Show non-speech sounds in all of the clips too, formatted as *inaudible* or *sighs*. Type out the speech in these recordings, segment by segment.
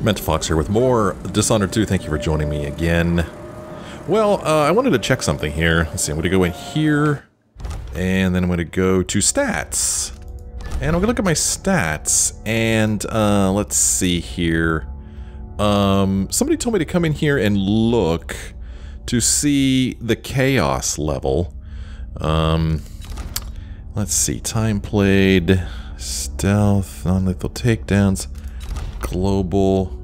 Mental Fox here with more Dishonored 2. Thank you for joining me again. Well, uh, I wanted to check something here. Let's see, I'm going to go in here, and then I'm going to go to stats. And I'm going to look at my stats, and uh, let's see here. Um, somebody told me to come in here and look to see the chaos level. Um, let's see, time played, stealth, non-lethal takedowns global.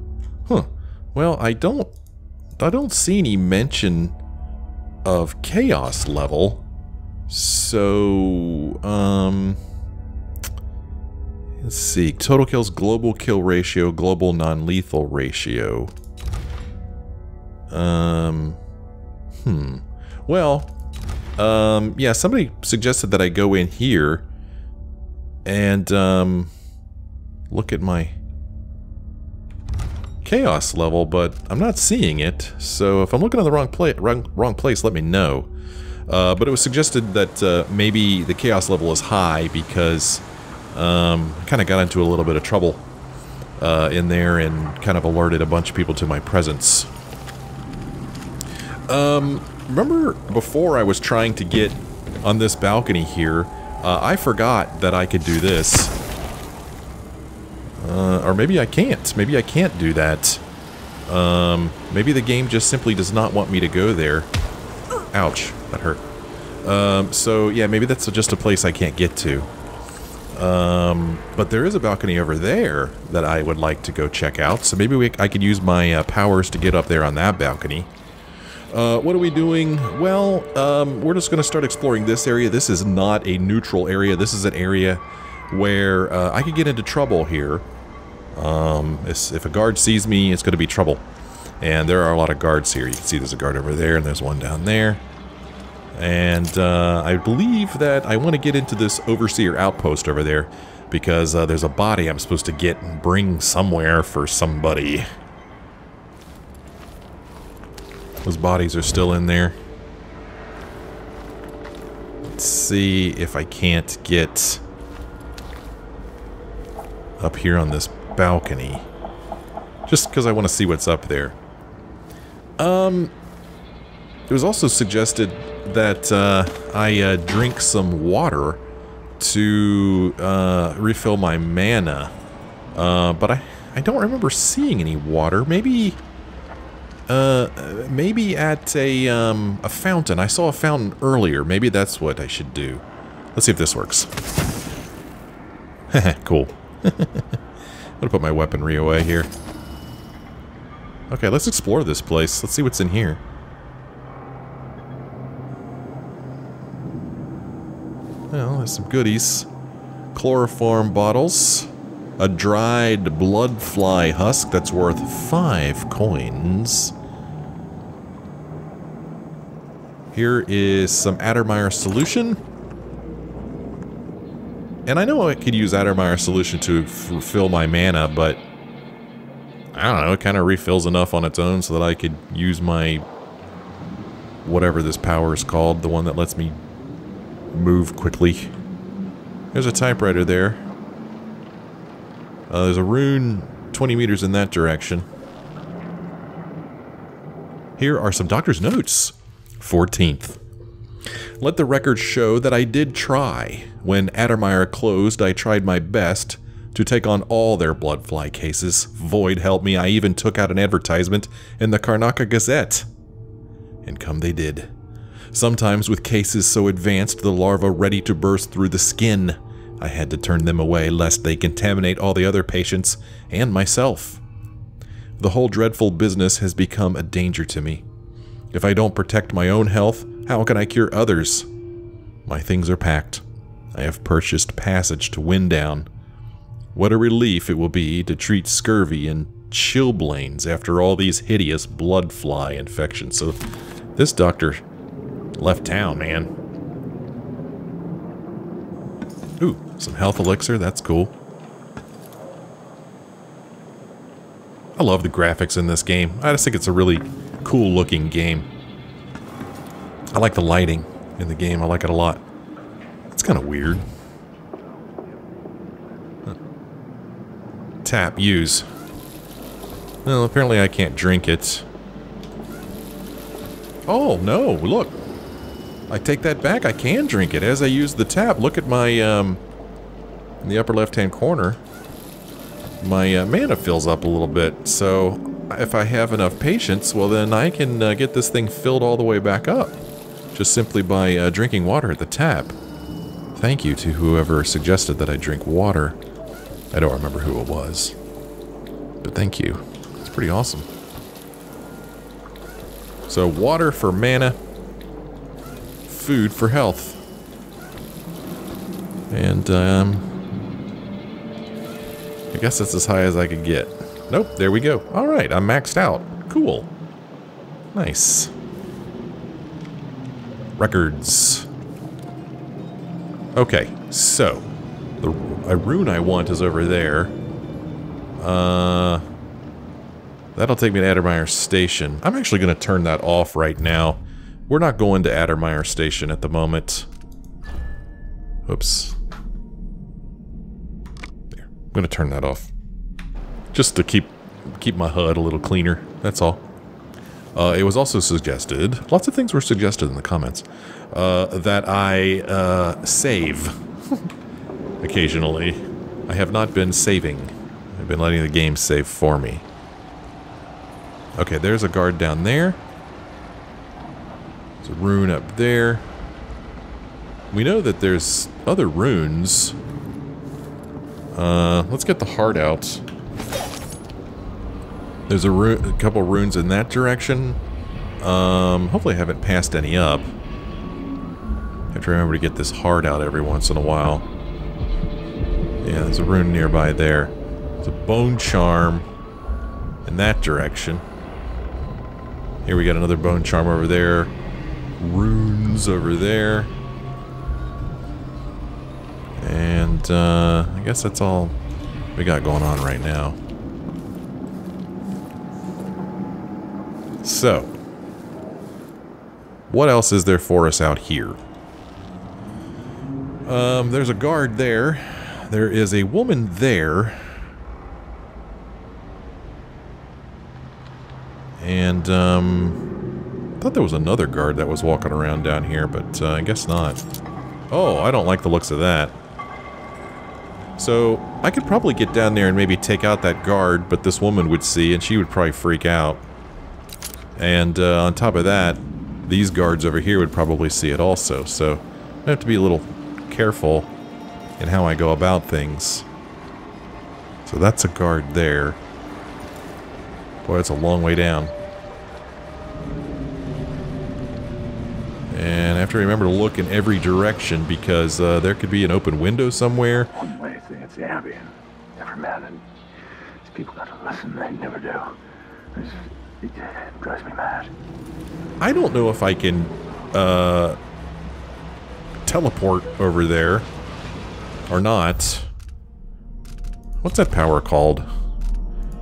Huh. Well, I don't I don't see any mention of chaos level. So, um let's see. Total kills, global kill ratio, global non-lethal ratio. Um hmm. Well, um yeah, somebody suggested that I go in here and um look at my chaos level, but I'm not seeing it. So if I'm looking in the wrong, pla wrong, wrong place, let me know. Uh, but it was suggested that uh, maybe the chaos level is high because um, I kind of got into a little bit of trouble uh, in there and kind of alerted a bunch of people to my presence. Um, remember before I was trying to get on this balcony here, uh, I forgot that I could do this. Uh, or maybe I can't. Maybe I can't do that. Um, maybe the game just simply does not want me to go there. Ouch, that hurt. Um, so yeah, maybe that's just a place I can't get to. Um, but there is a balcony over there that I would like to go check out. So maybe we, I could use my uh, powers to get up there on that balcony. Uh, what are we doing? Well, um, we're just going to start exploring this area. This is not a neutral area. This is an area where uh, I could get into trouble here. Um, if a guard sees me, it's going to be trouble. And there are a lot of guards here. You can see there's a guard over there, and there's one down there. And uh, I believe that I want to get into this Overseer outpost over there because uh, there's a body I'm supposed to get and bring somewhere for somebody. Those bodies are still in there. Let's see if I can't get up here on this balcony. Just because I want to see what's up there. Um, it was also suggested that uh, I uh, drink some water to uh, refill my mana. Uh, but I, I don't remember seeing any water. Maybe... Uh, maybe at a, um, a fountain. I saw a fountain earlier. Maybe that's what I should do. Let's see if this works. *laughs* cool. *laughs* I'm gonna put my weaponry away here. Okay, let's explore this place. Let's see what's in here. Well, there's some goodies. Chloroform bottles. A dried blood fly husk that's worth five coins. Here is some Addermire solution. And I know I could use Addermire solution to refill my mana, but I don't know, it kind of refills enough on its own so that I could use my whatever this power is called, the one that lets me move quickly. There's a typewriter there. Uh, there's a rune 20 meters in that direction. Here are some doctor's notes. 14th. Let the record show that I did try. When Addermire closed, I tried my best to take on all their bloodfly cases. Void helped me. I even took out an advertisement in the Karnaca Gazette. And come they did. Sometimes with cases so advanced, the larvae ready to burst through the skin. I had to turn them away lest they contaminate all the other patients and myself. The whole dreadful business has become a danger to me. If I don't protect my own health, how can I cure others? My things are packed. I have purchased passage to Windown. What a relief it will be to treat scurvy and chilblains after all these hideous blood fly infections. So this doctor left town, man. Ooh, some health elixir, that's cool. I love the graphics in this game. I just think it's a really cool looking game. I like the lighting in the game. I like it a lot. It's kind of weird. Huh. Tap, use. Well, apparently I can't drink it. Oh, no, look. I take that back. I can drink it as I use the tap. Look at my, um, in the upper left-hand corner. My uh, mana fills up a little bit. So if I have enough patience, well then I can uh, get this thing filled all the way back up. Just simply by uh, drinking water at the tap. Thank you to whoever suggested that I drink water. I don't remember who it was. But thank you. It's pretty awesome. So water for mana, food for health. And um, I guess that's as high as I could get. Nope, there we go. Alright, I'm maxed out. Cool. Nice. Records. Okay, so the a rune I want is over there. Uh, that'll take me to Addermire Station. I'm actually going to turn that off right now. We're not going to Addermire Station at the moment. Oops. There. I'm going to turn that off. Just to keep keep my HUD a little cleaner. That's all. Uh, it was also suggested, lots of things were suggested in the comments, uh, that I uh, save *laughs* occasionally. I have not been saving. I've been letting the game save for me. Okay, there's a guard down there. There's a rune up there. We know that there's other runes. Uh, let's get the heart out. There's a, a, couple runes in that direction. Um, hopefully I haven't passed any up. Have to remember to get this heart out every once in a while. Yeah, there's a rune nearby there. There's a bone charm in that direction. Here we got another bone charm over there. Runes over there. And uh, I guess that's all we got going on right now. So, what else is there for us out here? Um, there's a guard there. There is a woman there. And, um, I thought there was another guard that was walking around down here, but uh, I guess not. Oh, I don't like the looks of that. So, I could probably get down there and maybe take out that guard, but this woman would see and she would probably freak out. And uh, on top of that, these guards over here would probably see it also, so I have to be a little careful in how I go about things. So that's a guard there. Boy, that's a long way down. And I have to remember to look in every direction because uh, there could be an open window somewhere. One way thing it's Abbey every and these people got to listen, they never do. It's, it drives me mad. I don't know if I can uh, teleport over there or not. What's that power called?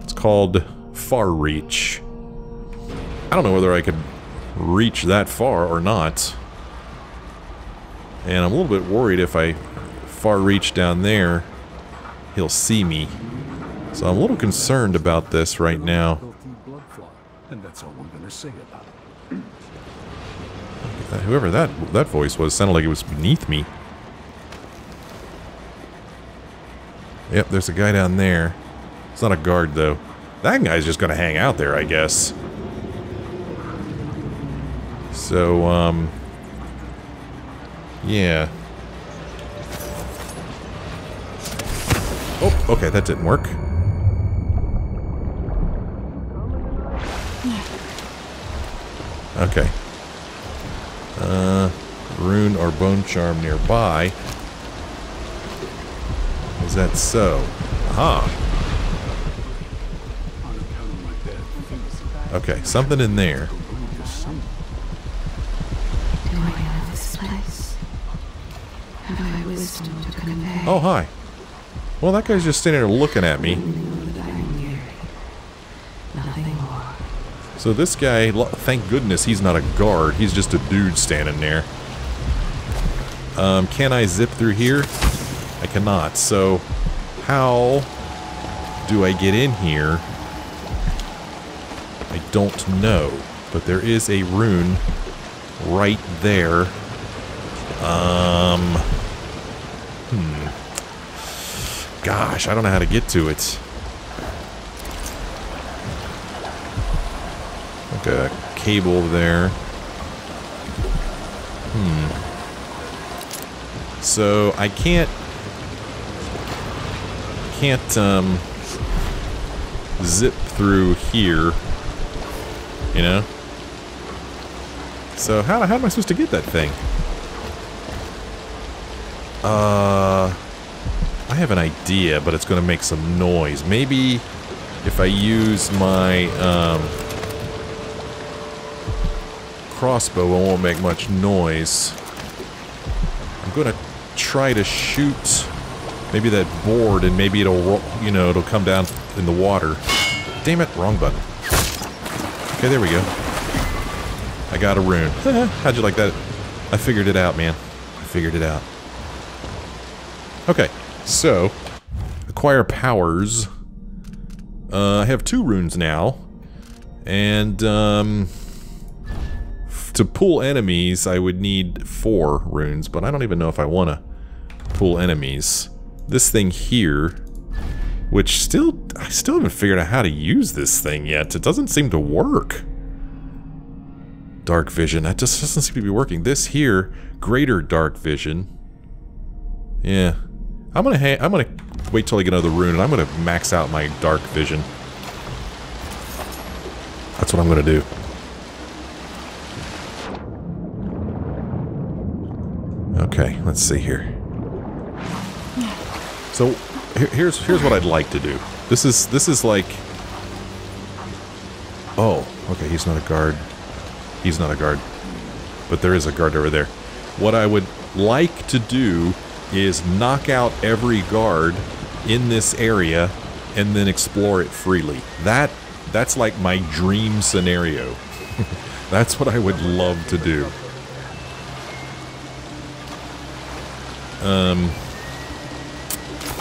It's called Far Reach. I don't know whether I could reach that far or not. And I'm a little bit worried if I far reach down there, he'll see me. So I'm a little concerned about this right now. And that's all we're gonna say about it. Whoever that that voice was sounded like it was beneath me. Yep, there's a guy down there. It's not a guard though. That guy's just gonna hang out there, I guess. So, um... Yeah. Oh, okay, that didn't work. Okay. Uh, rune or bone charm nearby. Is that so? Aha. On account of my death, Okay, something in there. to some Do I know this place? Have I wisdom to convey? Oh, hi. Well, that guy's just standing there looking at me. that I am weary. Nothing more. So this guy, thank goodness he's not a guard. He's just a dude standing there. Um, can I zip through here? I cannot. So how do I get in here I don't know. But there is a rune right there. Um. Hmm. Gosh, I don't know how to get to it. Like a cable there. Hmm. So I can't can't um zip through here. You know? So how, how am I supposed to get that thing? Uh, I have an idea, but it's going to make some noise. Maybe if I use my um, crossbow, won't make much noise. I'm going to try to shoot maybe that board, and maybe it'll, you know, it'll come down in the water. Damn it, wrong button. Okay, there we go. I got a rune. *laughs* How'd you like that? I figured it out, man. I figured it out. Okay, so acquire powers. Uh, I have two runes now, and um, to pull enemies, I would need four runes, but I don't even know if I want to pull enemies. This thing here, which still, I still haven't figured out how to use this thing yet. It doesn't seem to work. Dark vision, that just doesn't seem to be working. This here, greater dark vision. Yeah. I'm gonna I'm gonna wait till I get another rune and I'm gonna max out my dark vision. That's what I'm gonna do. Okay, let's see here. So here- here's here's what I'd like to do. This is this is like Oh, okay, he's not a guard. He's not a guard. But there is a guard over there. What I would like to do is knock out every guard in this area and then explore it freely. That that's like my dream scenario. *laughs* that's what I would love to do. Um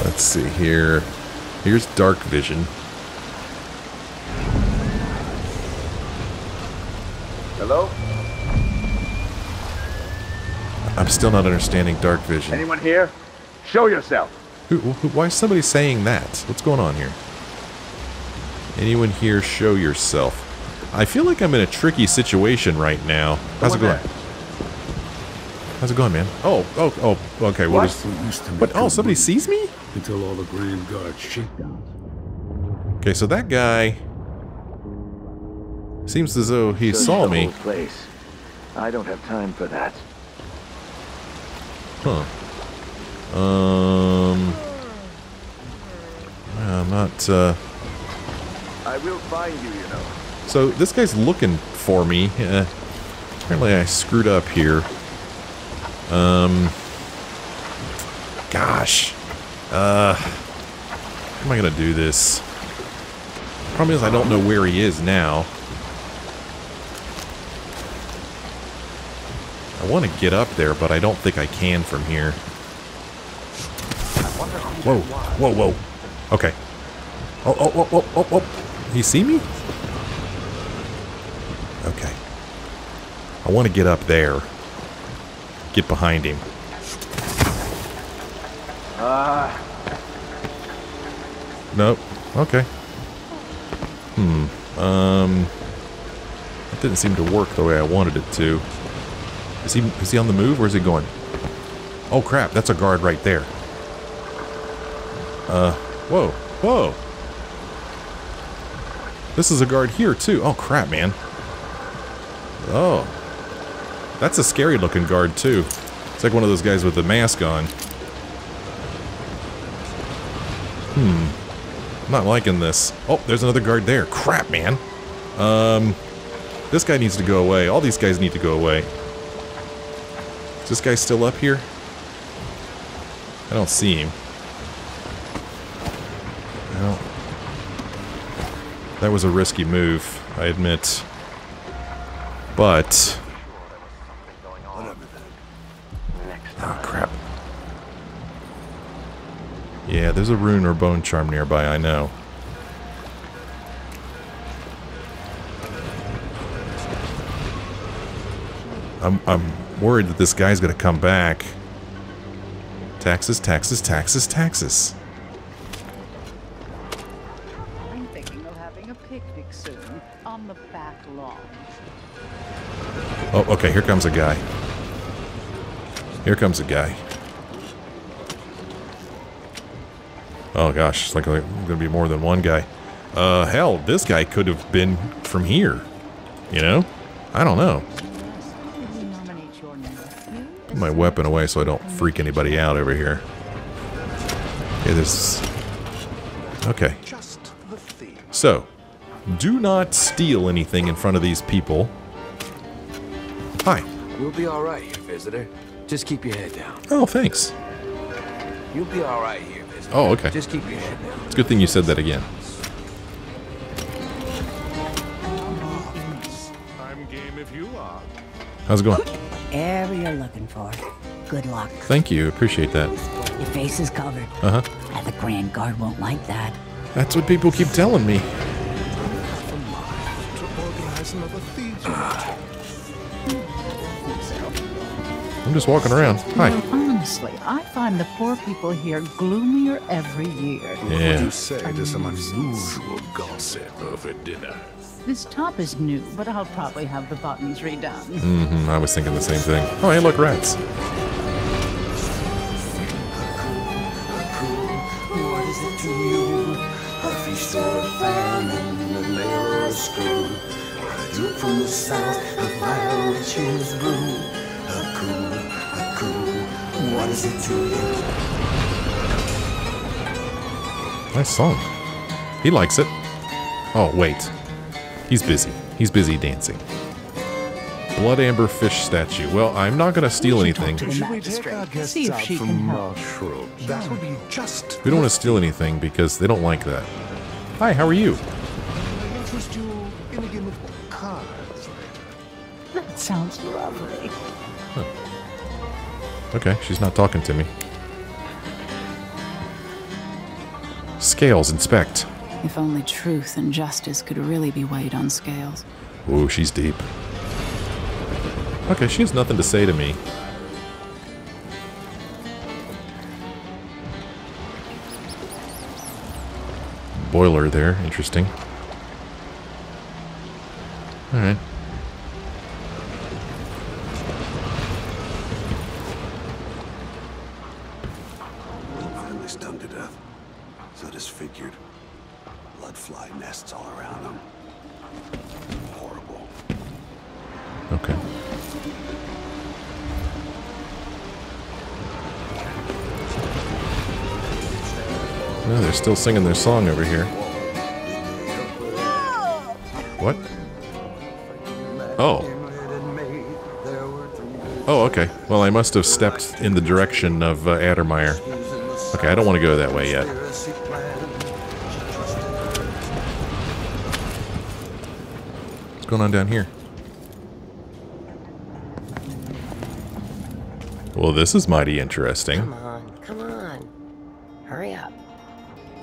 let's see here. Here's dark vision. Hello? I'm still not understanding dark vision. Anyone here? Show yourself. Who, who, why is somebody saying that? What's going on here? Anyone here, show yourself. I feel like I'm in a tricky situation right now. How's it Someone going? How's it going, man? Oh, oh, oh, okay. What What? is... We used to make What? Oh, somebody sees me? Until all the Grand Guard shakedowns. Okay, so that guy... Seems as though he Search saw me. place. I don't have time for that. Huh. Um... I'm not, uh... I will find you, you know. So this guy's looking for me. Uh, apparently I screwed up here. Um, gosh. Uh, how am I going to do this? Problem is I don't know where he is now. I want to get up there, but I don't think I can from here. Whoa, whoa, whoa. Okay. Oh, oh, oh, oh, oh, oh. You see me? Okay. I want to get up there. Get behind him. Ah, Nope. Okay. Hmm. Um. That didn't seem to work the way I wanted it to. Is he is he on the move or is he going? Oh crap! That's a guard right there. Uh. Whoa. Whoa. This is a guard here too. Oh crap, man. Oh. That's a scary looking guard too. It's like one of those guys with the mask on. Hmm. I'm not liking this. Oh, there's another guard there. Crap, man. Um, this guy needs to go away. All these guys need to go away. Is this guy still up here? I don't see him. Well, that was a risky move, I admit. But... Yeah, there's a rune or bone charm nearby, I know. I'm, I'm worried that this guy's gonna come back. Taxes, taxes, taxes, taxes. I'm thinking of having a picnic soon on the back lawn. Oh, okay, here comes a guy. Here comes a guy. Oh gosh, it's like there's gonna be more than one guy. Uh, hell, this guy could have been from here. You know? I don't know. Will you nominate your nephew? Put my weapon away so I don't freak anybody out over here. Okay, this. Okay. Just the thing. So, do not steal anything in front of these people. Hi. You'll be all right here, visitor. Just keep your head down. Oh, thanks. You'll be all right. Oh, okay. Just keep your head down. It's a good thing you said that again. I'm game if you are. How's it going? Whatever you're looking for. Good luck. Thank you. Appreciate that. Your face is covered. Uh huh. The Grand Guard won't like that. That's what people keep telling me. To organize another thieves' march. I'm just walking around. Hi. Honestly, I find the poor people here gloomier every year. What would you say to some unusual gossip over dinner? This top is new, but I'll probably have the buttons redone. Mm -hmm, I was thinking the same thing. Oh, hey, look, rats. What is it to you? A feast What is it to you? Nice song. He likes it. Oh, wait. He's busy. He's busy dancing. Blood Amber Fish statue. Well, I'm not going to steal anything. to the Should we take magistrate. our guests See if she can help. That would be just. We don't want to steal anything because they don't like that. Hi, how are you? I interest you in a game of cards. That sounds lovely. Okay, she's not talking to me. Scales, inspect. If only truth and justice could really be weighed on scales. Ooh, she's deep. Okay, she has nothing to say to me. Boiler there, interesting. Alright. Still singing their song over here. What? Oh. Oh, okay. Well, I must have stepped in the direction of uh, Addermire. Okay, I don't want to go that way yet. What's going on down here? Well, this is mighty interesting.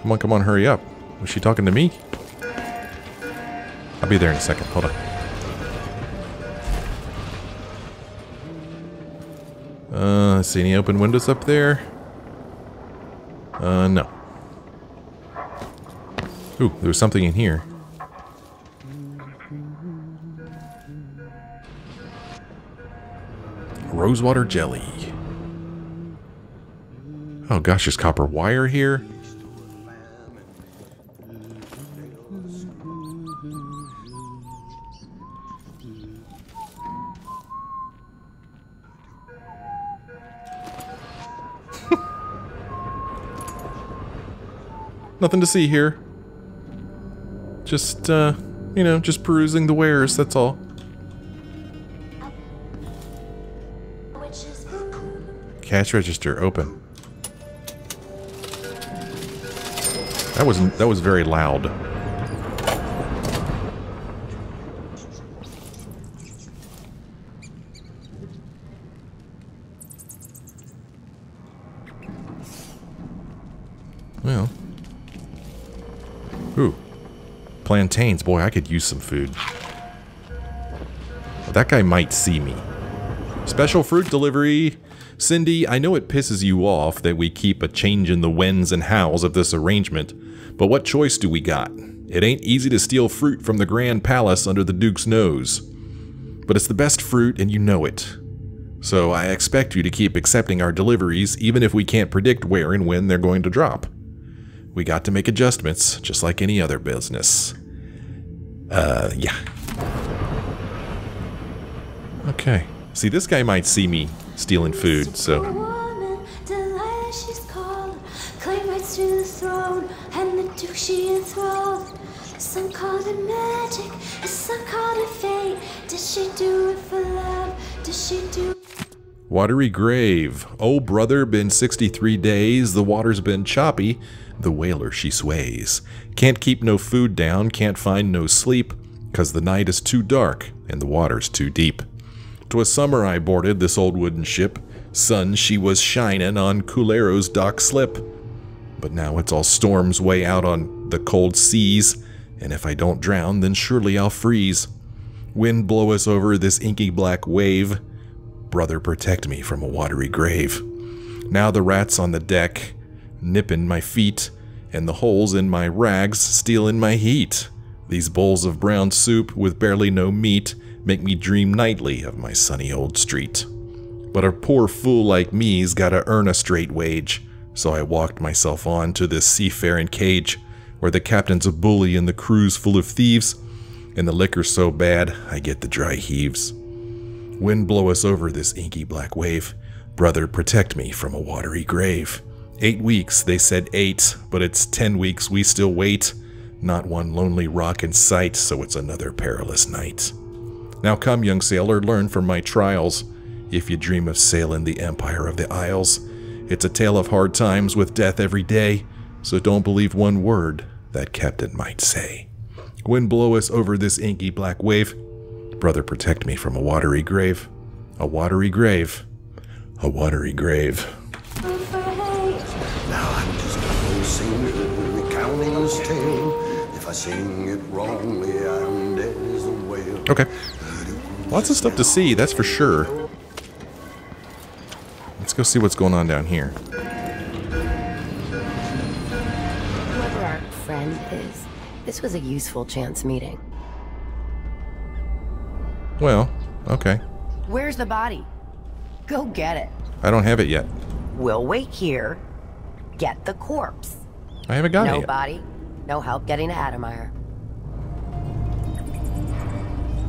Come on, come on, hurry up. Was she talking to me? I'll be there in a second. Hold on. Uh, see any open windows up there? Uh, no. Ooh, there was something in here. Rosewater jelly. Oh gosh, there's copper wire here. Nothing to see here. Just, uh, you know, just perusing the wares, that's all. Cash register open. That was that was very loud. Well. Ooh. Plantains. Boy, I could use some food. That guy might see me. Special fruit delivery. Cindy, I know it pisses you off that we keep a change in the whens and hows of this arrangement, but what choice do we got? It ain't easy to steal fruit from the Grand Palace under the Duke's nose. But it's the best fruit and you know it. So I expect you to keep accepting our deliveries even if we can't predict where and when they're going to drop. We got to make adjustments, just like any other business. Uh, yeah. Okay. See, this guy might see me stealing food, so. woman, called, claim rights to the throne, and the Duke she enthralled. Some called it magic, some called it fate. Did she do it for love? Did she do Watery grave. Oh, brother, been 63 days. The water's been choppy. The whaler she sways. Can't keep no food down, can't find no sleep, 'cause the night is too dark and the water's too deep. 'Twas summer I boarded this old wooden ship. Sun she was shinin' on Culero's dock slip. But now it's all storms way out on the cold seas, and if I don't drown, then surely I'll freeze. Wind blow us over this inky black wave. Brother, protect me from a watery grave. Now the rats on the deck, nippin' my feet, and the holes in my rags stealin' my heat. These bowls of brown soup with barely no meat make me dream nightly of my sunny old street. But a poor fool like me's gotta earn a straight wage, so I walked myself on to this seafaring cage, where the captain's a bully and the crew's full of thieves, and the liquor's so bad I get the dry heaves. Wind blow us over this inky black wave. Brother, protect me from a watery grave. Eight weeks, they said eight, but it's ten weeks we still wait. Not one lonely rock in sight, so it's another perilous night. Now come, young sailor, learn from my trials. If you dream of sailing the empire of the Isles, it's a tale of hard times with death every day, so don't believe one word that captain might say. Wind blow us over this inky black wave. Brother, protect me from a watery grave. A watery grave. A watery grave. I sing it wrongly, I'm dead as a whale. Okay. Lots of stuff to see, that's for sure. Let's go see what's going on down here. Whoever our friend is, this was a useful chance meeting. Well, okay. Where's the body? Go get it. I don't have it yet. We'll wait here. Get the corpse. I haven't got no it yet. body, no help getting to Addermire.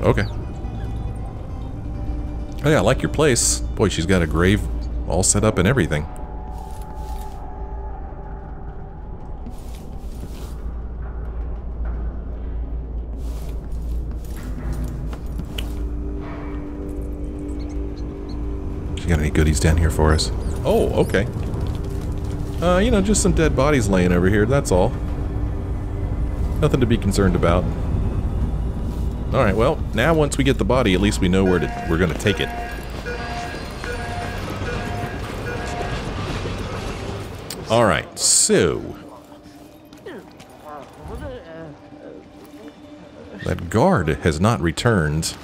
Okay. Oh yeah, I like your place. Boy, she's got a grave all set up and everything. She got any goodies down here for us? Oh, okay. Uh, you know, just some dead bodies laying over here, that's all. Nothing to be concerned about. Alright, well, now once we get the body, at least we know where to, we're going to take it. Alright, so... That guard has not returned.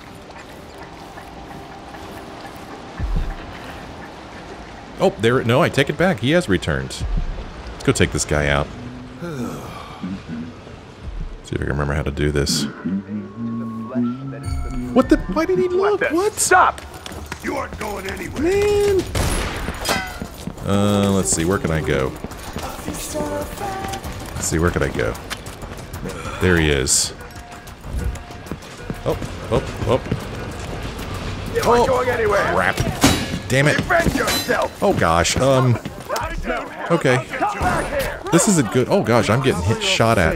Oh, there, no, I take it back. He has returned. Let's go take this guy out. See if I can remember how to do this. What the? Why did he look? What? Stop! You aren't going anywhere. Man! Uh, let's see. Where can I go? Let's see. Where can I go? There he is. Oh, oh, oh. You aren't going anywhere. Crap. Damn it. Oh gosh. Um. Okay. This is a good. Oh gosh, I'm getting hit, shot at.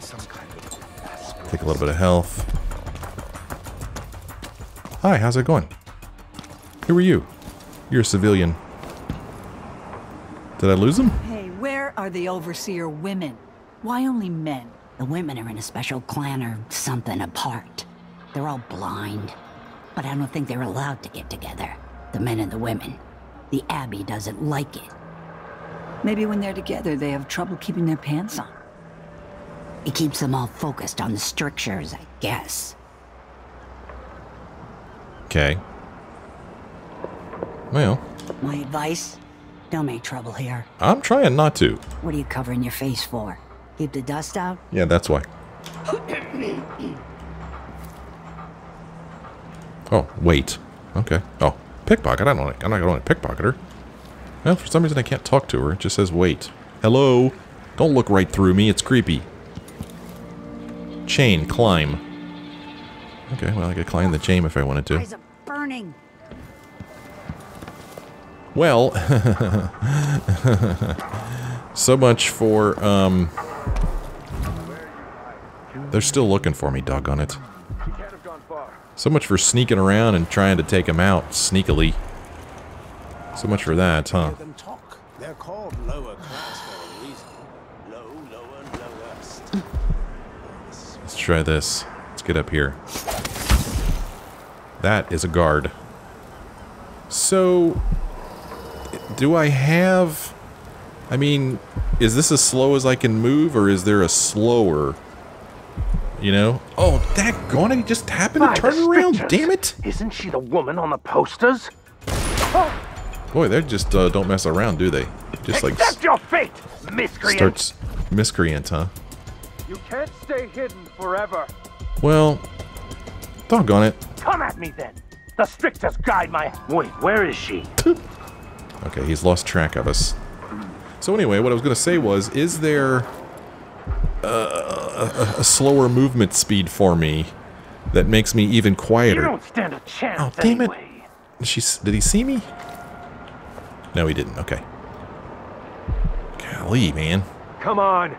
Take a little bit of health. Hi, how's it going? Who are you? You're a civilian. Did I lose him? Hey, where are the overseer women? Why only men? The women are in a special clan or something apart. They're all blind. But I don't think they're allowed to get together. The men and the women. The Abbey doesn't like it. Maybe when they're together, they have trouble keeping their pants on. It keeps them all focused on the strictures, I guess. Okay. Well, My advice? Don't make trouble here. I'm trying not to. What are you covering your face for? Keep the dust out? Yeah, that's why. Oh, wait. Okay. Oh, pickpocket. I don't. want- I'm not going to pickpocket her. Well, for some reason I can't talk to her. It just says wait. Hello. Don't look right through me. It's creepy. Chain. Climb. Okay. Well, I could climb the chain if I wanted to. Eyes are burning. Well, *laughs* so much for, um... They're still looking for me, doggone it. So much for sneaking around and trying to take him out sneakily. So much for that, huh? them talk. They're called lower class for a reason. Low, lower, lowest. Let's try this. Let's get up here. That is a guard. So, do I have... I mean, is this as slow as I can move, or is there a slower... You know? Oh, daggone it, he just happened By to turn around, damn it! Isn't she the woman on the posters? Boy, they just uh, don't mess around, do they? Just like Accept your fate, miscreant! starts miscreant, huh? You can't stay hidden forever. Well, doggone it. Come at me then. The strictest guide my... Wait, where is she? *laughs* Okay, he's lost track of us. So anyway, what I was going to say was, is there uh, a, a slower movement speed for me that makes me even quieter? You don't stand a chance Oh, damn it. anyway. Did, she, did he see me? No, he didn't. Okay. Golly, man. Come on.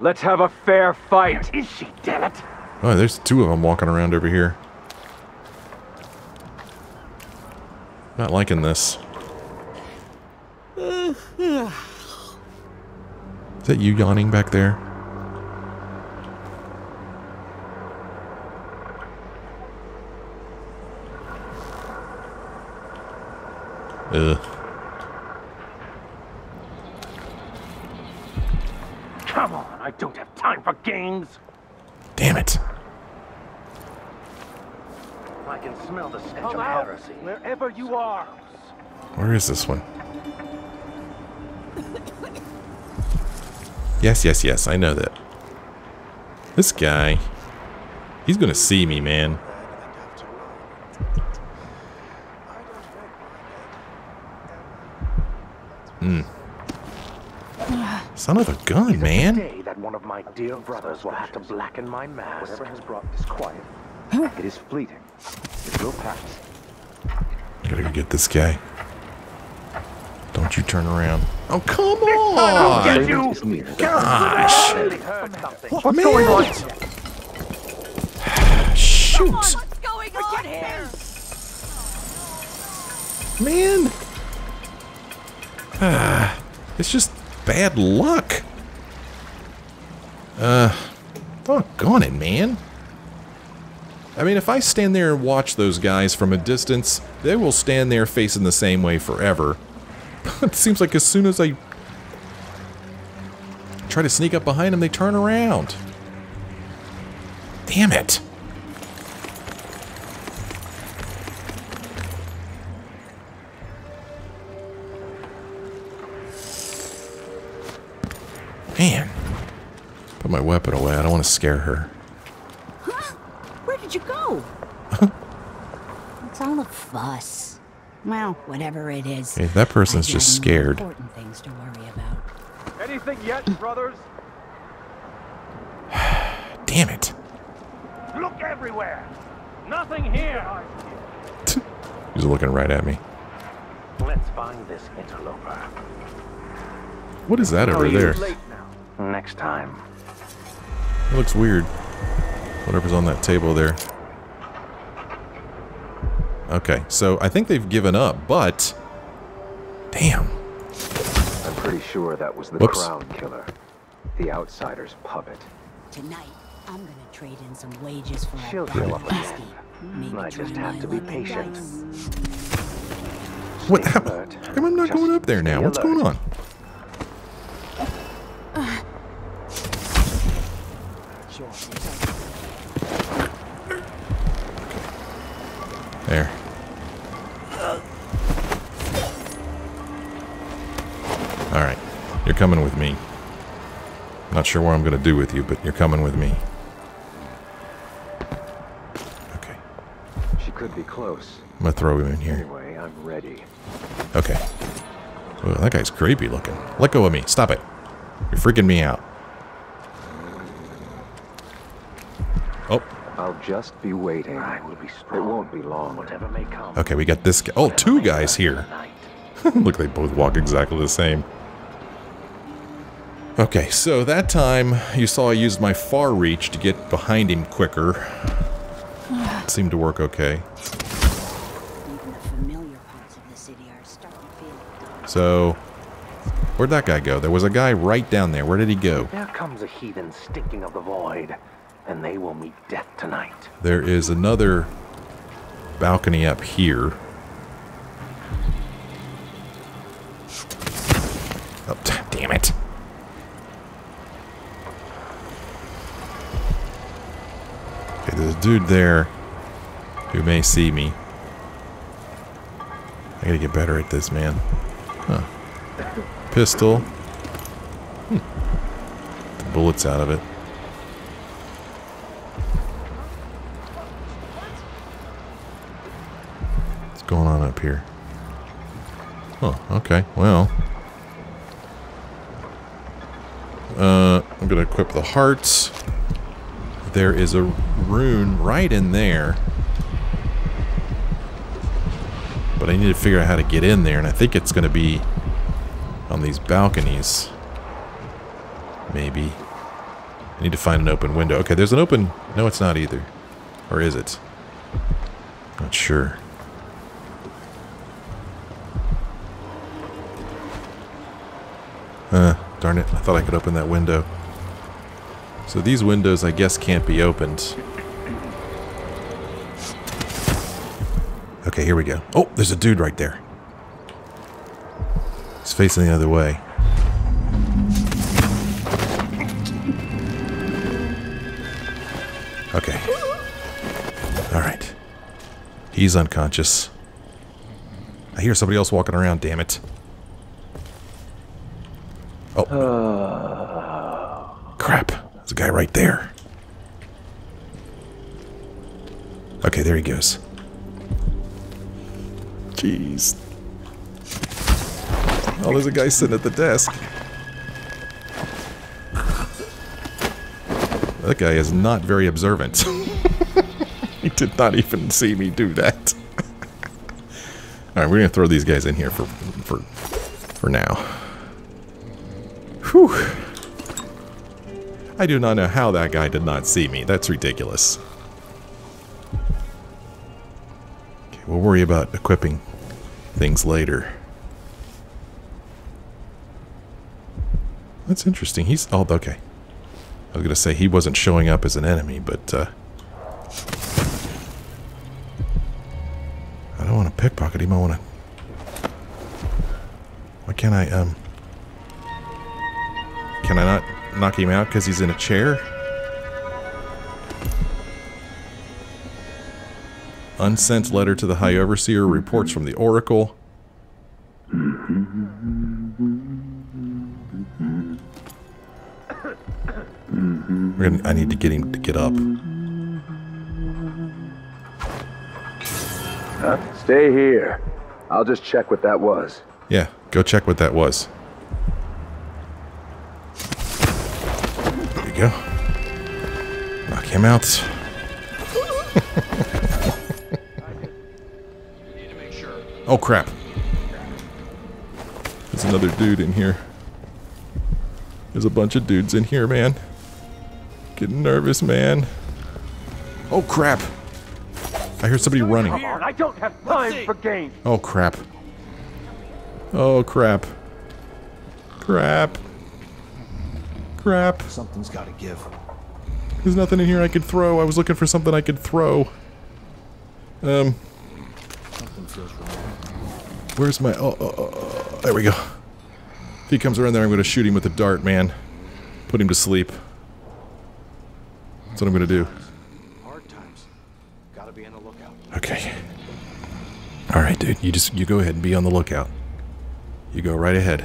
Let's have a fair fight. Where is she, damn it? Oh, there's two of them walking around over here. Not liking this. Is that you yawning back there? Ugh. Come on, I don't have time for games. Damn it. I can smell the stench of heresy. Wherever you are. Where is this one? Yes, yes, yes, I know that. This guy, he's gonna see me, man. Hmm. Son of a gun, man. Day that one of my dear brothers will have to blacken my mask. Whatever has brought this quiet, it is fleeting. It will pass. Gotta go get this guy. Don't you turn around. Oh, come on! Get you! Gosh! What's Man. going on? Shoot! What's going on here? Man! Ah, it's just bad luck. Uh, doggone it, man. I mean, if I stand there and watch those guys from a distance, they will stand there facing the same way forever. *laughs* it seems like as soon as I try to sneak up behind them, they turn around. Damn it. My weapon away. I don't want to scare her. Huh? Where did you go? *laughs* What's all the fuss? Well, whatever it is. Hey, that person's just scared. Important things to worry about. Anything yet, *sighs* brothers? Damn it. Look everywhere. Nothing here. *laughs* He's looking right at me. Let's find this interloper. What is that over you're there? late now. Next time. It looks weird. Whatever's on that table there. Okay, so I think they've given up, but... Damn. I'm pretty sure that was the Whoops. crown killer. The outsider's puppet. Tonight, I'm gonna trade in some wages for She'll a show up again. Maybe I just have to be patient. dice. What? How, alert. how come I'm not Just going up there now? stay What's going on? Coming with me. Not sure what I'm going to do with you, but you're coming with me. Okay. She could be close. I'm going to throw him in here. Anyway, I'm ready. Okay. Well, that guy's creepy looking. Let go of me. Stop it. You're freaking me out. Oh. I'll just be waiting. I will be strong. It won't be long. Whatever may come. Okay, we got this guy. Oh, two guys here. *laughs* Look, they both walk exactly the same. Okay, so that time you saw I used my far reach to get behind him quicker. It seemed to work okay. So, where'd that guy go? There was a guy right down there. Where did he go? There comes a heathen stinking of the void, and they will meet death tonight. There is another balcony up here. Oh, damn it. There's a dude there who may see me. I gotta get better at this, man. Huh. Pistol. Hmm. The bullets out of it. What's going on up here? Oh, okay. Well. Uh, I'm to equip the hearts. There is a rune right in there. But I need to figure out how to get in there, and I think it's going to be on these balconies. Maybe. I need to find an open window. Okay, there's an open... No, it's not either. Or is it? Not sure. Uh, darn it. I thought I could open that window. So these windows, I guess, can't be opened. Okay, here we go. Oh, there's a dude right there. He's facing the other way. Okay. Alright. He's unconscious. I hear somebody else walking around, damn it. Oh. Crap. There's a guy right there. Okay, there he goes. Jeez. Oh, there's a guy sitting at the desk. That guy is not very observant. *laughs* he did not even see me do that. *laughs* Alright, we're gonna throw these guys in here for for for now. Whew. I do not know how that guy did not see me. That's ridiculous. Okay, we'll worry about equipping things later. That's interesting. He's... Oh, okay. I was going to say he wasn't showing up as an enemy, but... Uh, I don't want to pickpocket him. I want to... Why can't I, um... Can I not knock him out because he's in a chair? Unsent letter to the High Overseer, reports from the Oracle. Gonna, I need to get him to get up. Huh? Stay here. I'll just check what that was. Yeah, go check what that was. There you go. Knock him out. *laughs* oh crap. There's another dude in here. There's a bunch of dudes in here, man. Getting nervous, man. Oh crap. I hear somebody running. Come on, I don't have time for games. Oh crap. Oh crap. Crap. Crap. Something's got to give. There's nothing in here I could throw. I was looking for something I could throw. Um. Something feels wrong. Where's my... Oh, oh, oh, oh, there we go. If he comes around there, I'm going to shoot him with a dart, man. Put him to sleep. That's what I'm going to do. Hard times. Gotta be on the lookout. Okay. All right, dude. You just you go ahead and be on the lookout. You go right ahead.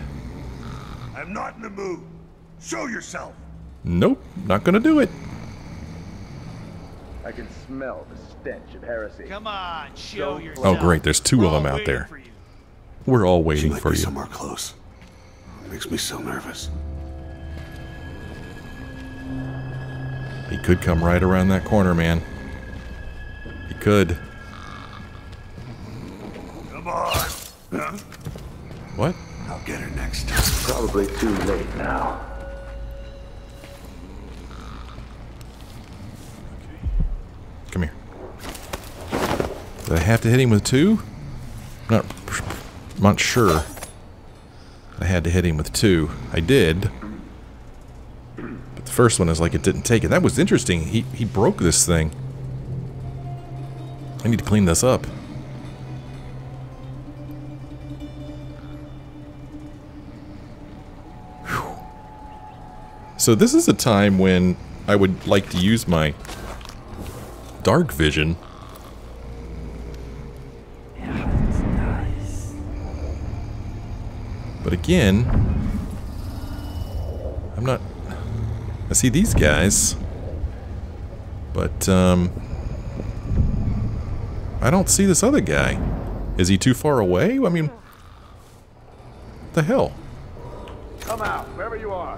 I'm I'm not in the mood. Show yourself. Nope, not gonna do it. I can smell the stench of heresy. Come on, show yourself. Oh, great, there's two of them out there. We're all waiting might for be you. somewhere close. It Makes me so nervous. He could come right around that corner, man. He could. Come on. Huh? What? I'll get her next time. Probably too late now. Come here. Did I have to hit him with two? Not, not sure. I had to hit him with two. I did. But the first one is like it didn't take it. That was interesting. He, he broke this thing. I need to clean this up. Whew. So this is a time when I would like to use my dark vision. Again, I'm not... I see these guys. But, um... I don't see this other guy. Is he too far away? I mean... What the hell? Come out, wherever you are.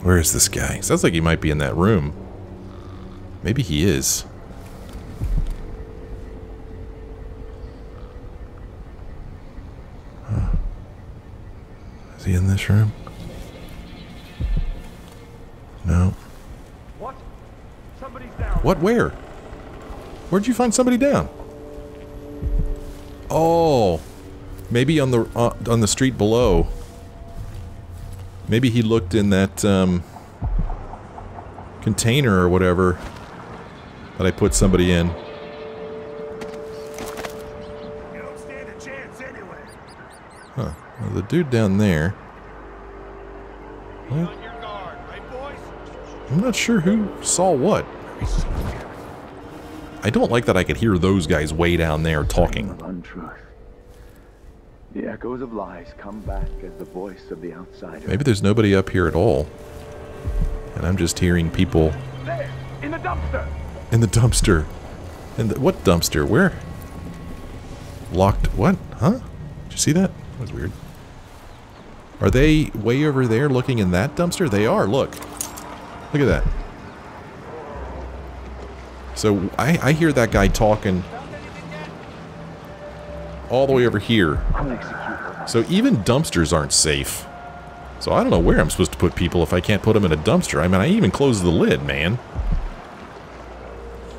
Where is this guy? Sounds like he might be in that room. Maybe he is. Is he in this room? No. What? Somebody's down. What? Where? Where'd you find somebody down? Oh, maybe on the uh, on the street below. Maybe he looked in that um, container or whatever that I put somebody in. Dude down there. What? I'm not sure who saw what. I don't like that I could hear those guys way down there talking. Untruth. The echoes of lies come back as the voice of the outsider. Maybe there's nobody up here at all. And I'm just hearing people There, in the dumpster. in the dumpster. In the, what dumpster? Where? Locked. What? Huh? Did you see that? That was weird. Are they way over there looking in that dumpster? They are. Look. Look at that. So I, I hear that guy talking all the way over here. So even dumpsters aren't safe. So I don't know where I'm supposed to put people if I can't put them in a dumpster. I mean, I even closed the lid, man.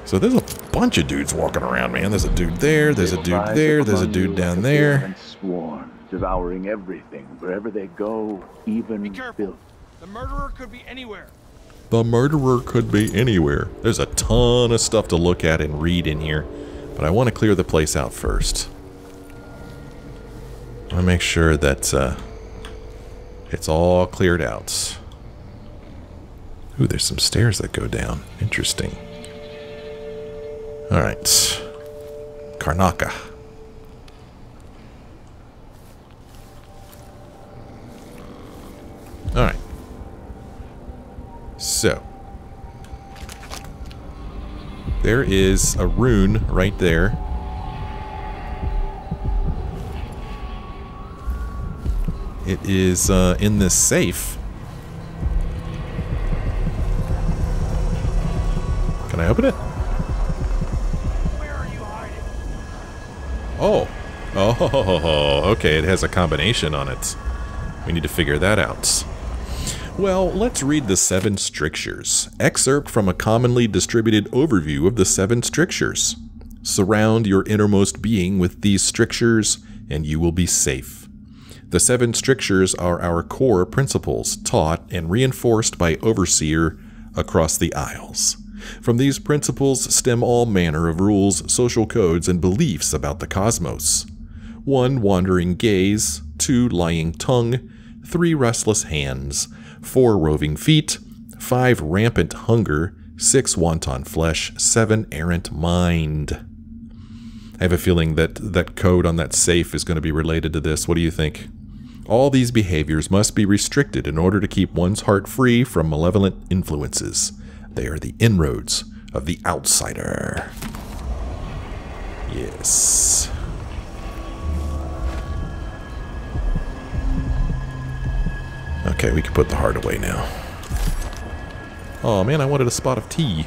So there's a bunch of dudes walking around, man. There's a dude there, there's a dude there, there's a dude down there. Virulent Swarm, devouring everything wherever they go, even filth. The murderer could be anywhere. The murderer could be anywhere. There's a ton of stuff to look at and read in here, but I want to clear the place out first. I want to make sure that uh, it's all cleared out. Ooh, there's some stairs that go down. Interesting. All right. Karnaka. So. There is a rune right there. It is uh, in this safe. Can I open it? Oh. Oh, *laughs* okay. It has a combination on it. We need to figure that out. Well, let's read the seven strictures. Excerpt from a commonly distributed overview of the seven strictures. Surround your innermost being with these strictures, and you will be safe. The seven strictures are our core principles, taught and reinforced by Overseer across the Isles. From these principles stem all manner of rules, social codes, and beliefs about the cosmos. One wandering gaze, two lying tongue, three restless hands, four roving feet, five rampant hunger, six wanton flesh, seven errant mind. I have a feeling that that code on that safe is going to be related to this. What do you think? All these behaviors must be restricted in order to keep one's heart free from malevolent influences. They are the inroads of the outsider. Yes. Okay, we can put the heart away now. Oh man, I wanted a spot of tea.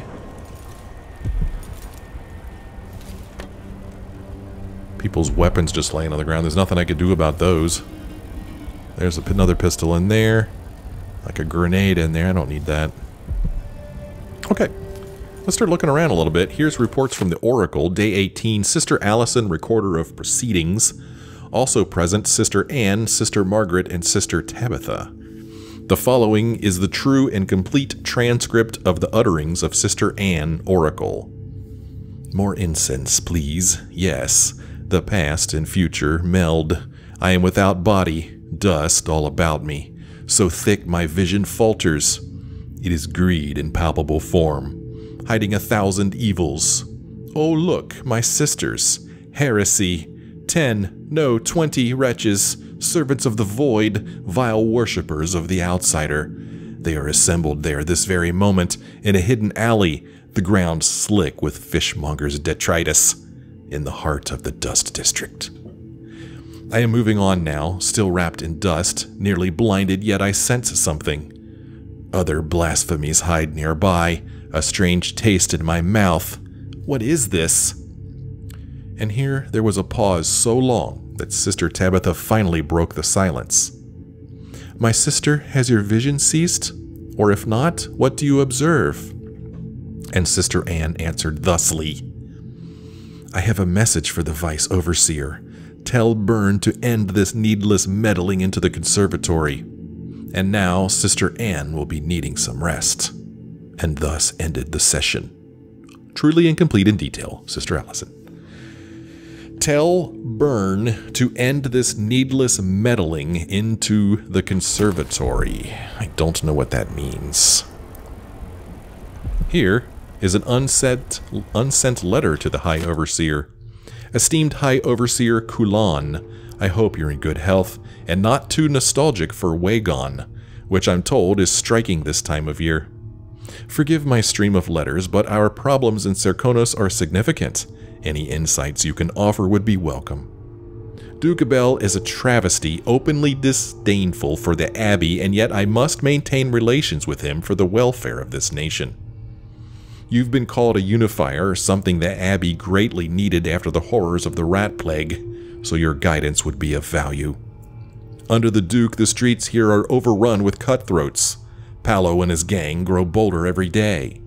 People's weapons just laying on the ground. There's nothing I could do about those. There's another pistol in there. Like a grenade in there. I don't need that. Okay. Let's start looking around a little bit. Here's reports from the Oracle, day 18. Sister Allison, recorder of proceedings. Also present, Sister Anne, Sister Margaret, and Sister Tabitha. The following is the true and complete transcript of the utterings of Sister Anne, Oracle. More incense, please. Yes. The past and future meld. I am without body, dust all about me. So thick my vision falters. It is greed in palpable form, hiding a thousand evils. Oh, look, my sisters. Heresy. Ten, no, twenty wretches, servants of the void, vile worshippers of the outsider. They are assembled there this very moment in a hidden alley, the ground slick with fishmonger's detritus, in the heart of the dust district. I am moving on now, still wrapped in dust, nearly blinded, yet I sense something. Other blasphemies hide nearby, a strange taste in my mouth. What is this? And here there was a pause so long that Sister Tabitha finally broke the silence. My sister, has your vision ceased? Or if not, what do you observe? And Sister Anne answered thusly I have a message for the Vice Overseer. Tell Byrne to end this needless meddling into the conservatory. And now Sister Anne will be needing some rest. And thus ended the session. Truly incomplete in detail, Sister Allison. Tell Byrne to end this needless meddling into the conservatory. I don't know what that means. Here is an unsent, unsent letter to the High Overseer. Esteemed High Overseer Kulan, I hope you're in good health and not too nostalgic for Wagon, which I'm told is striking this time of year. Forgive my stream of letters, but our problems in Serkonos are significant. Any insights you can offer would be welcome. Duke Abele is a travesty, openly disdainful for the Abbey, and yet I must maintain relations with him for the welfare of this nation. You've been called a unifier, something the Abbey greatly needed after the horrors of the Rat Plague, so your guidance would be of value. Under the Duke, the streets here are overrun with cutthroats. Paolo and his gang grow bolder every day.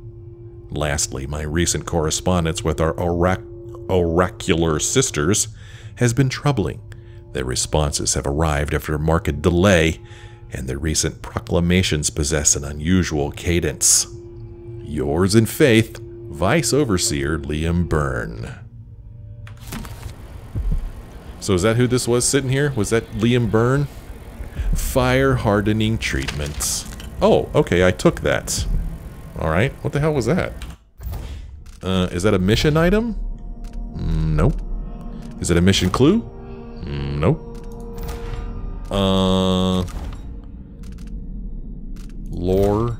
Lastly, my recent correspondence with our orac oracular sisters has been troubling. Their responses have arrived after a marked delay, and their recent proclamations possess an unusual cadence. Yours in faith, Vice Overseer Liam Byrne. So is that who this was sitting here? Was that Liam Byrne? Fire hardening treatments. Oh, okay, I took that. Alright, what the hell was that? Uh, is that a mission item? Mm, nope. Is it a mission clue? Mm, nope. Uh... Lore.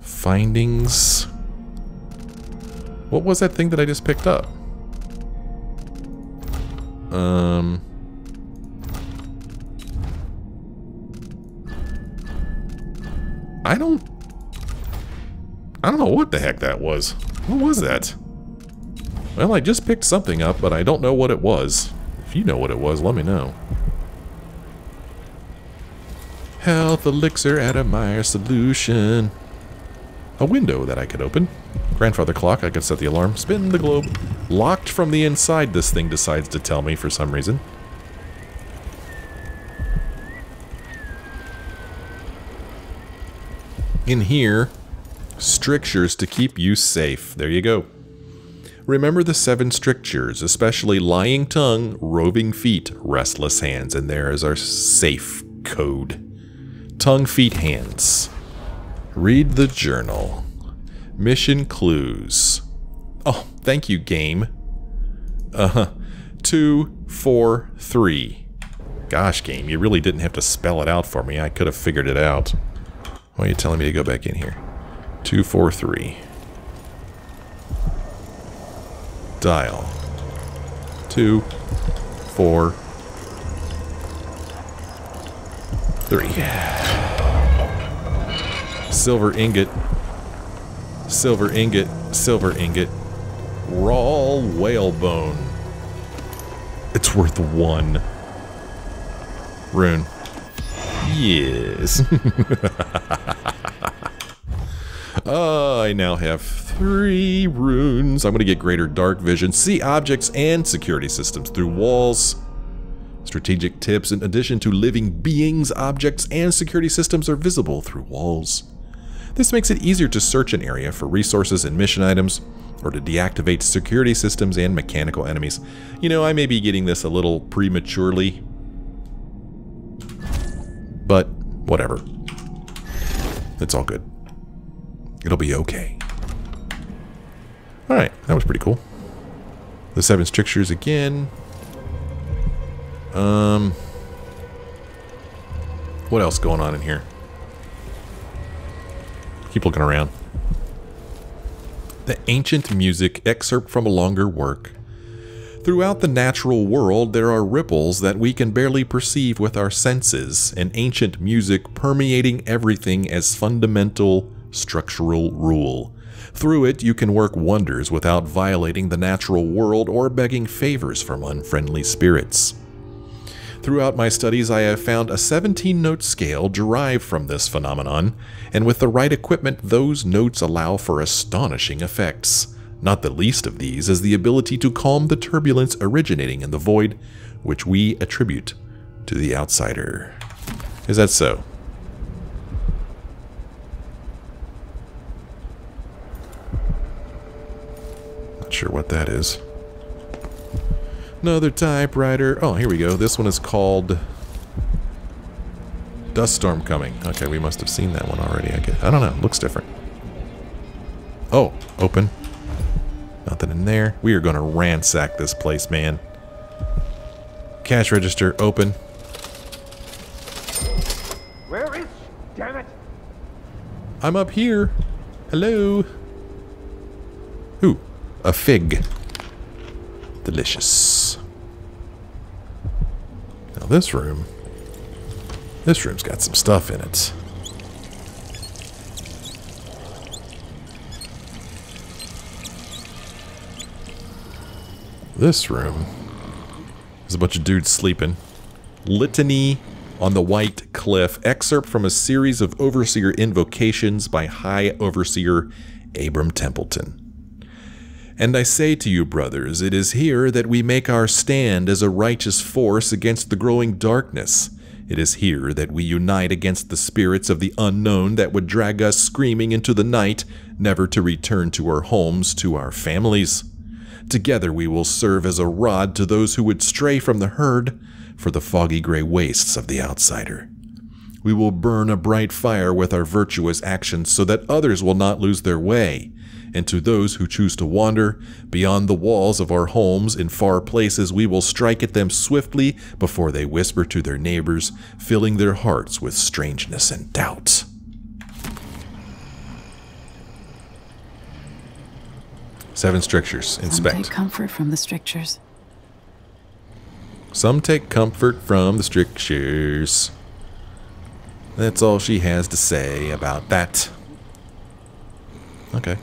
Findings. What was that thing that I just picked up? Um... I don't... I don't know what the heck that was. What was that? Well, I just picked something up, but I don't know what it was. If you know what it was, let me know. Health elixir Addermire solution. A window that I could open. Grandfather clock, I could set the alarm. Spin the globe. Locked from the inside, this thing decides to tell me for some reason. In here, strictures to keep you safe. There you go. Remember the seven strictures, especially lying tongue, roving feet, restless hands, and there is our safe code. Tongue, feet, hands. Read the journal. Mission clues. Oh, thank you, game. Uh huh. Two, four, three. Gosh, game, you really didn't have to spell it out for me. I could have figured it out. Why are you telling me to go back in here? 243. Dial. Two, four, three. Silver ingot. Silver ingot. Silver ingot. Raw whalebone. It's worth one. Rune. Yes. *laughs* uh, I now have three runes. I'm going to get greater dark vision, see objects and security systems through walls. Strategic tips in addition to living beings, objects, and security systems are visible through walls. This makes it easier to search an area for resources and mission items, or to deactivate security systems and mechanical enemies. You know, I may be getting this a little prematurely, but whatever. It's all good. It'll be okay. Alright, that was pretty cool. The seven strictures again. Um, what else going on in here? Keep looking around. The ancient music excerpt from a longer work. Throughout the natural world, there are ripples that we can barely perceive with our senses, and ancient music permeating everything as fundamental structural rule. Through it, you can work wonders without violating the natural world or begging favors from unfriendly spirits. Throughout my studies, I have found a 17 note scale derived from this phenomenon, and with the right equipment, those notes allow for astonishing effects. Not the least of these is the ability to calm the turbulence originating in the void, which we attribute to the outsider. Is that so? Not sure what that is. Another typewriter. Oh, here we go. This one is called Dust Storm Coming. Okay, we must have seen that one already. I, guess. I don't know. Looks different. Oh, open. Nothing in there. We are going to ransack this place, man. Cash register open. Where is Damn it! I'm up here. Hello. A fig. Delicious. Now this room, this room's got some stuff in it. This room is a bunch of dudes sleeping. Litany on the White Cliff, excerpt from a series of Overseer invocations by High Overseer Abram Templeton. And I say to you, brothers, it is here that we make our stand as a righteous force against the growing darkness. It is here that we unite against the spirits of the unknown that would drag us screaming into the night, never to return to our homes, to our families. Together we will serve as a rod to those who would stray from the herd for the foggy gray wastes of the outsider. We will burn a bright fire with our virtuous actions so that others will not lose their way. And to those who choose to wander beyond the walls of our homes in far places, we will strike at them swiftly before they whisper to their neighbors, filling their hearts with strangeness and doubt. Seven strictures. Inspect. Some take comfort from the strictures. Some take comfort from the strictures. That's all she has to say about that. Okay.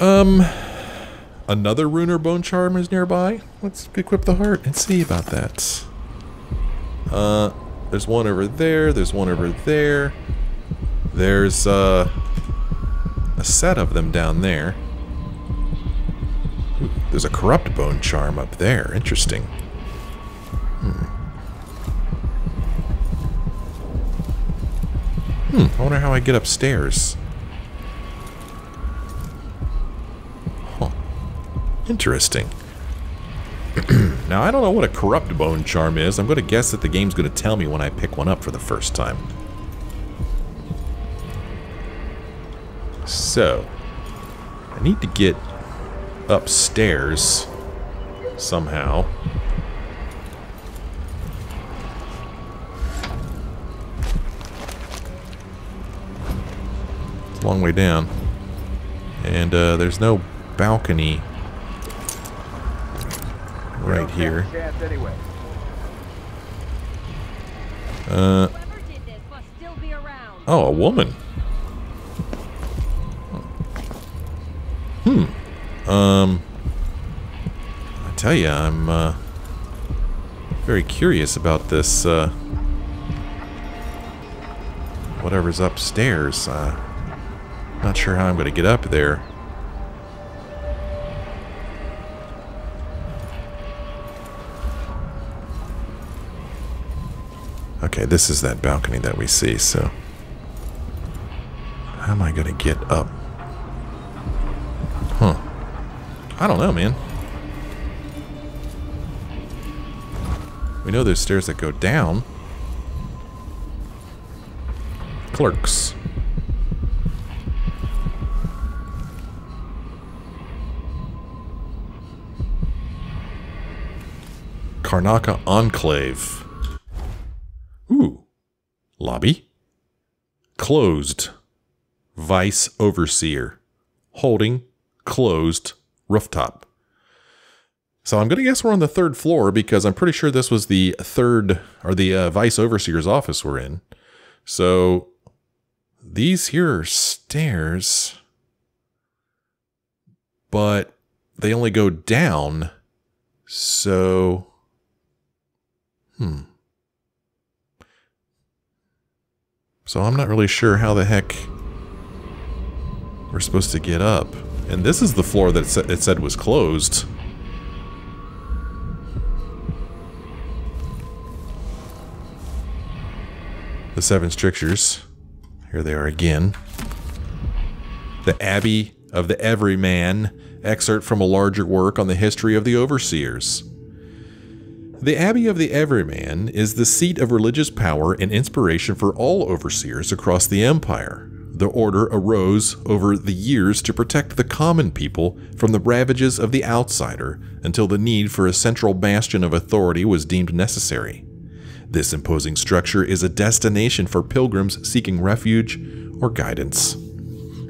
Um, another Runer Bone Charm is nearby. Let's equip the heart and see about that. Uh, there's one over there. There's one over there. There's, uh, a set of them down there. There's a Corrupt Bone Charm up there. Interesting. Hmm. Hmm, I wonder how I get upstairs. Interesting. *clears throat* now, I don't know what a Corrupt Bone Charm is. I'm going to guess that the game's going to tell me when I pick one up for the first time. So, I need to get upstairs somehow. It's a long way down. And uh, there's no balcony right here. Uh, oh, a woman. Hmm. Um, I tell you, I'm uh, very curious about this. Uh, whatever's upstairs. Uh, not sure how I'm going to get up there. Okay, this is that balcony that we see, so... How am I gonna get up? Huh. I don't know, man. We know there's stairs that go down. Clerks. Karnaka Enclave. Lobby. Closed. Vice Overseer. Holding. Closed. Rooftop. So I'm going to guess we're on the third floor because I'm pretty sure this was the third, or the uh, Vice Overseer's office we're in. So these here are stairs, but they only go down. So, hmm. So I'm not really sure how the heck we're supposed to get up. And this is the floor that it said was closed. The Seven Strictures. Here they are again. The Abbey of the Everyman, excerpt from a larger work on the history of the Overseers. The Abbey of the Everyman is the seat of religious power and inspiration for all overseers across the empire. The order arose over the years to protect the common people from the ravages of the outsider until the need for a central bastion of authority was deemed necessary. This imposing structure is a destination for pilgrims seeking refuge or guidance.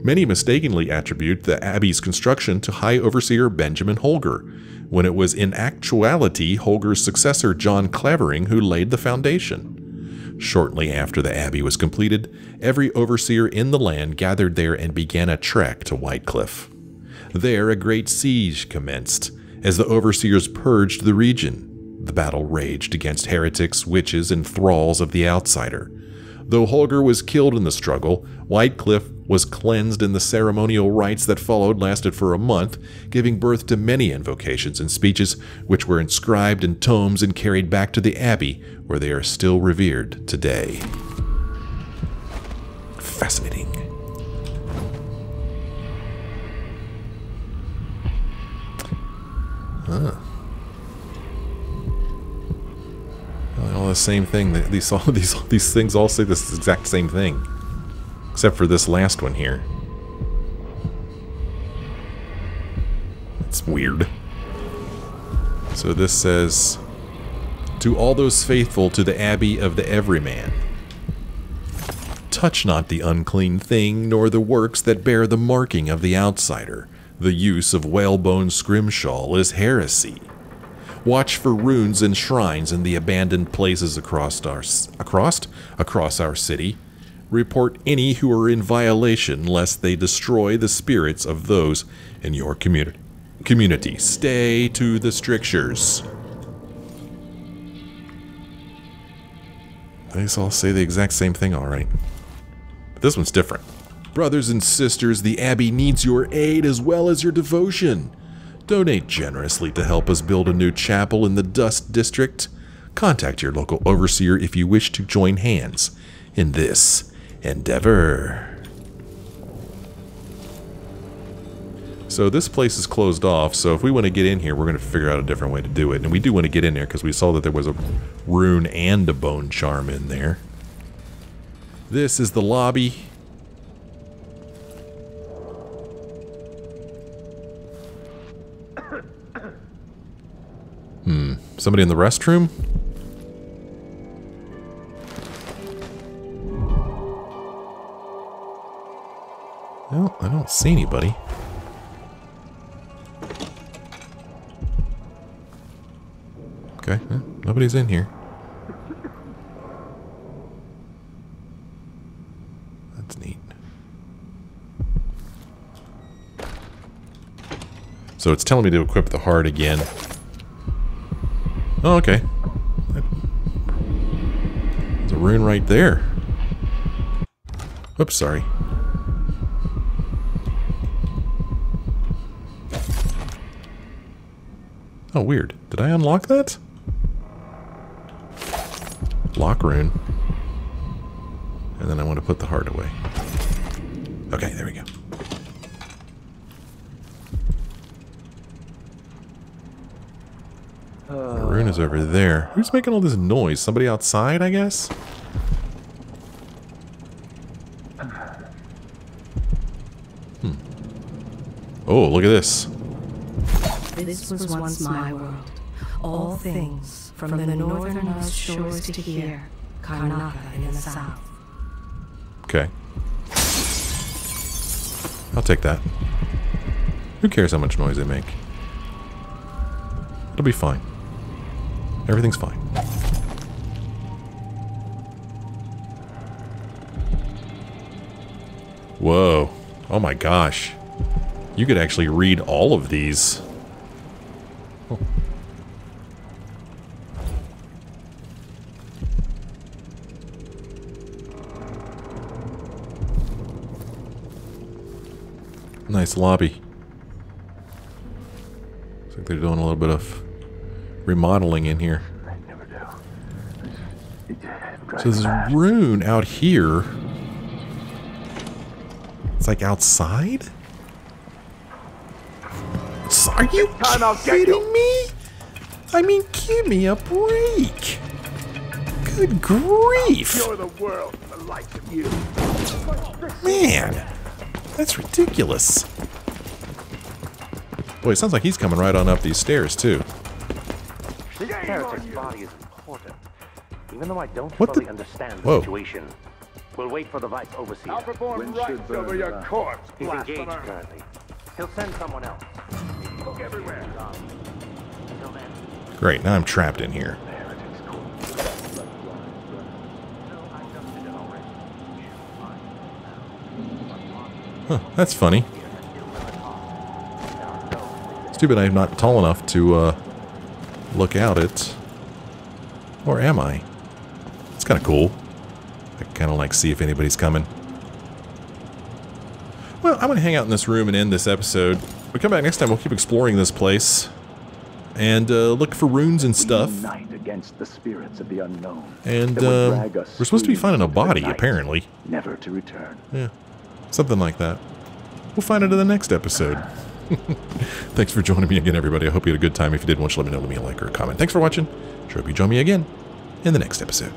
Many mistakenly attribute the abbey's construction to High Overseer Benjamin Holger, when it was in actuality Holger's successor John Clavering who laid the foundation. Shortly after the abbey was completed, every overseer in the land gathered there and began a trek to Whitecliff. There a great siege commenced, as the overseers purged the region. The battle raged against heretics, witches, and thralls of the outsider. Though Holger was killed in the struggle, Whitecliff was cleansed and the ceremonial rites that followed lasted for a month, giving birth to many invocations and speeches which were inscribed in tomes and carried back to the abbey where they are still revered today. Fascinating. Huh. The same thing. These *laughs* all these these things all say this exact same thing, except for this last one here. It's weird. So this says, "To all those faithful to the Abbey of the Everyman." Touch not the unclean thing, nor the works that bear the marking of the outsider. The use of whalebone scrimshaw is heresy. Watch for runes and shrines in the abandoned places across our across across our city. Report any who are in violation, lest they destroy the spirits of those in your community. Community, stay to the strictures. These all say the exact same thing, all right. But this one's different. Brothers and sisters, the Abbey needs your aid as well as your devotion. Donate generously to help us build a new chapel in the Dust District. Contact your local overseer if you wish to join hands in this endeavor. So this place is closed off, so if we want to get in here, we're going to figure out a different way to do it. And we do want to get in there because we saw that there was a rune and a bone charm in there. This is the lobby. Hmm. Somebody in the restroom? Well, I don't see anybody. Okay, nobody's in here. That's neat. So it's telling me to equip the heart again. Oh, okay. There's a rune right there. Oops, sorry. Oh, weird. Did I unlock that? Lock rune. And then I want to put the heart away. Okay, there we go. The rune is over there. Who's making all this noise? Somebody outside, I guess? Hmm. Oh, look at this. This was once my world. All things, from the northernmost shores to here, Karnaka in the south. Okay. I'll take that. Who cares how much noise they make? It'll be fine. Everything's fine. Whoa. Oh my gosh. You could actually read all of these. Nice lobby. Looks like they're doing a little bit of remodeling in here. So there's a rune out here. It's like outside? Are you kidding me? I mean, give me a break. Good grief. You're the world, the like of you. Man, that's ridiculous. Boy, it sounds like he's coming right on up these stairs, too. This heretic's body is important. Even though I don't What fully the- understand the Whoa. situation. We'll wait for the Vice Overseer. I'll perform rites over your corpse, He's engaged blasphemer. currently. He'll send someone else. Look everywhere. Great, now I'm trapped in here. Huh, that's funny. Stupid I'm not tall enough to uh, look out it. Or am I? It's kind of cool. I kind of like see if anybody's coming. Well, I'm going to hang out in this room and end this episode. We come back next time, we'll keep exploring this place. And uh, look for runes and stuff. Against the spirits of the unknown. And that would drag us we're supposed to be finding a body, apparently. Never to return. Yeah, something like that. We'll find it in the next episode. *laughs* Thanks for joining me again, everybody. I hope you had a good time. If you did, why don't you let me know, leave me a like or a comment. Thanks for watching. Sure hope you join me again in the next episode.